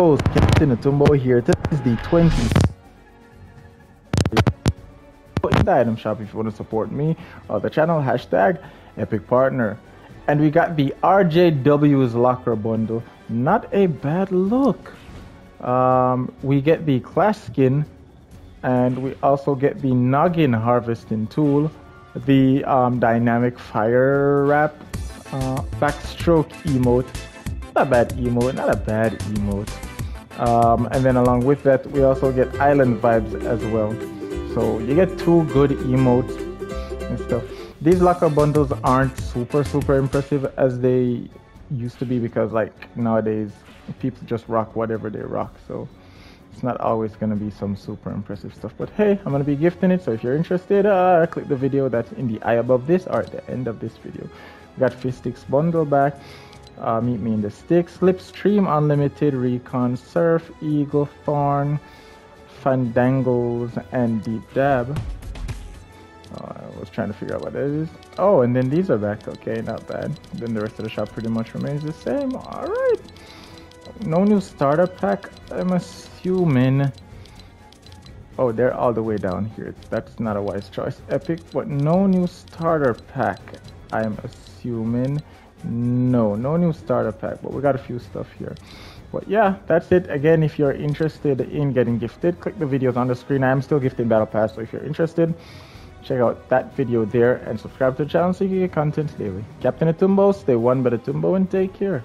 Oh, Captain Atumbo here. This is the 20 in the item shop if you want to support me or the channel hashtag epic partner. And we got the rjw's locker bundle. Not a bad look. Um, we get the clash skin and we also get the noggin harvesting tool the um, dynamic fire wrap uh, backstroke emote not a bad emote not a bad emote um, and then along with that we also get island vibes as well so you get two good emotes and stuff. These locker bundles aren't super super impressive as they used to be because like nowadays people just rock whatever they rock. So it's not always gonna be some super impressive stuff. But hey, I'm gonna be gifting it. So if you're interested, uh, click the video that's in the eye above this or at the end of this video. We got Fistix bundle back. Uh, meet me in the sticks. Slipstream Unlimited, Recon Surf, Eagle Thorn. Fandangles and Deep Dab. Oh, I was trying to figure out what that is. Oh, and then these are back. Okay, not bad. Then the rest of the shop pretty much remains the same. All right. No new starter pack. I'm assuming. Oh, they're all the way down here. That's not a wise choice. Epic, but no new starter pack. I'm assuming. No, no new starter pack, but we got a few stuff here. But yeah, that's it. Again, if you're interested in getting gifted, click the videos on the screen. I am still gifting Battle Pass, so if you're interested, check out that video there and subscribe to the channel so you can get content daily. Captain Atumbo, stay one but Atumbo and take care.